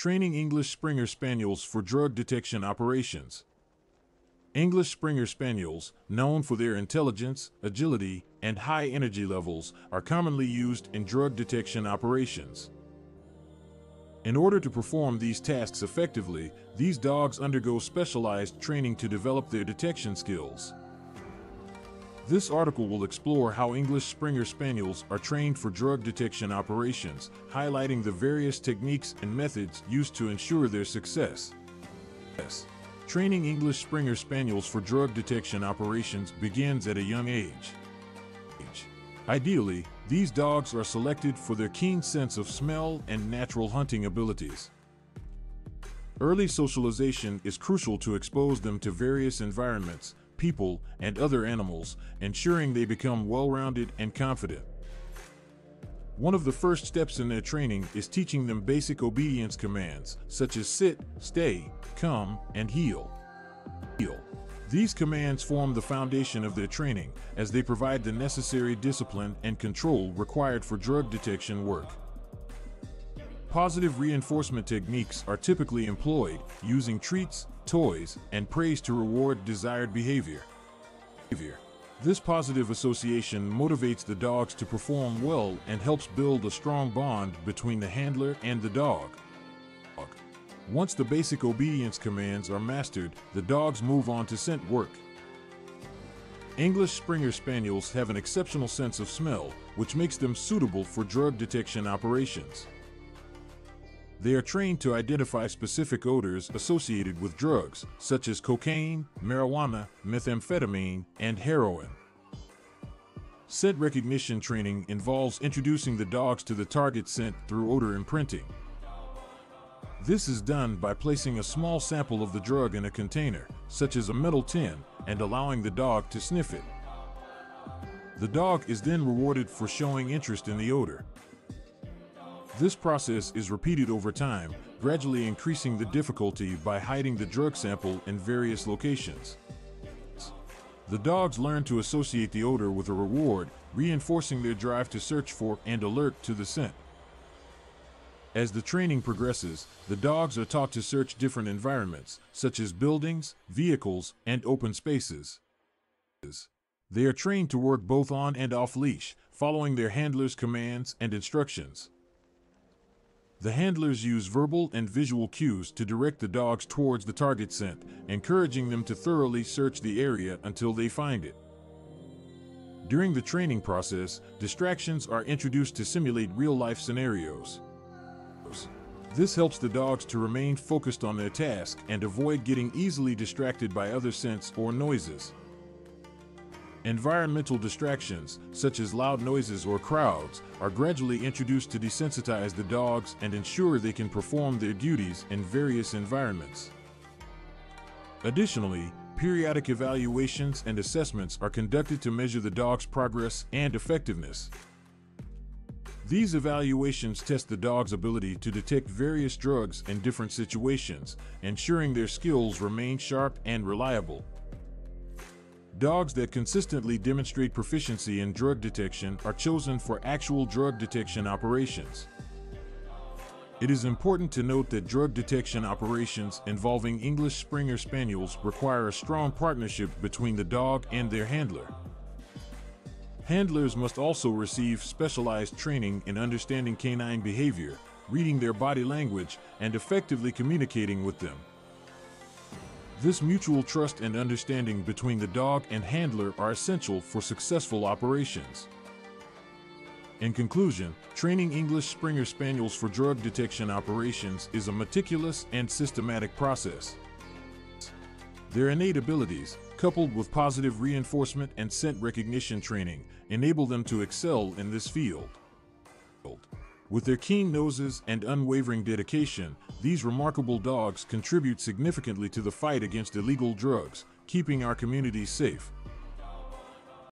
Training English Springer Spaniels for Drug Detection Operations. English Springer Spaniels, known for their intelligence, agility, and high energy levels, are commonly used in drug detection operations. In order to perform these tasks effectively, these dogs undergo specialized training to develop their detection skills. This article will explore how English Springer Spaniels are trained for drug detection operations, highlighting the various techniques and methods used to ensure their success. Yes. Training English Springer Spaniels for drug detection operations begins at a young age. Ideally, these dogs are selected for their keen sense of smell and natural hunting abilities. Early socialization is crucial to expose them to various environments, people, and other animals, ensuring they become well-rounded and confident. One of the first steps in their training is teaching them basic obedience commands, such as sit, stay, come, and heel. These commands form the foundation of their training, as they provide the necessary discipline and control required for drug detection work. Positive reinforcement techniques are typically employed, using treats, toys, and praise to reward desired behavior. This positive association motivates the dogs to perform well and helps build a strong bond between the handler and the dog. Once the basic obedience commands are mastered, the dogs move on to scent work. English Springer Spaniels have an exceptional sense of smell, which makes them suitable for drug detection operations. They are trained to identify specific odors associated with drugs, such as cocaine, marijuana, methamphetamine, and heroin. Scent recognition training involves introducing the dogs to the target scent through odor imprinting. This is done by placing a small sample of the drug in a container, such as a metal tin, and allowing the dog to sniff it. The dog is then rewarded for showing interest in the odor. This process is repeated over time, gradually increasing the difficulty by hiding the drug sample in various locations. The dogs learn to associate the odor with a reward, reinforcing their drive to search for and alert to the scent. As the training progresses, the dogs are taught to search different environments, such as buildings, vehicles, and open spaces. They are trained to work both on and off leash, following their handler's commands and instructions. The handlers use verbal and visual cues to direct the dogs towards the target scent, encouraging them to thoroughly search the area until they find it. During the training process, distractions are introduced to simulate real-life scenarios. This helps the dogs to remain focused on their task and avoid getting easily distracted by other scents or noises. Environmental distractions, such as loud noises or crowds, are gradually introduced to desensitize the dogs and ensure they can perform their duties in various environments. Additionally, periodic evaluations and assessments are conducted to measure the dog's progress and effectiveness. These evaluations test the dog's ability to detect various drugs in different situations, ensuring their skills remain sharp and reliable. Dogs that consistently demonstrate proficiency in drug detection are chosen for actual drug detection operations. It is important to note that drug detection operations involving English Springer Spaniels require a strong partnership between the dog and their handler. Handlers must also receive specialized training in understanding canine behavior, reading their body language, and effectively communicating with them. This mutual trust and understanding between the dog and handler are essential for successful operations. In conclusion, training English Springer Spaniels for drug detection operations is a meticulous and systematic process. Their innate abilities, coupled with positive reinforcement and scent recognition training, enable them to excel in this field. With their keen noses and unwavering dedication, these remarkable dogs contribute significantly to the fight against illegal drugs, keeping our communities safe.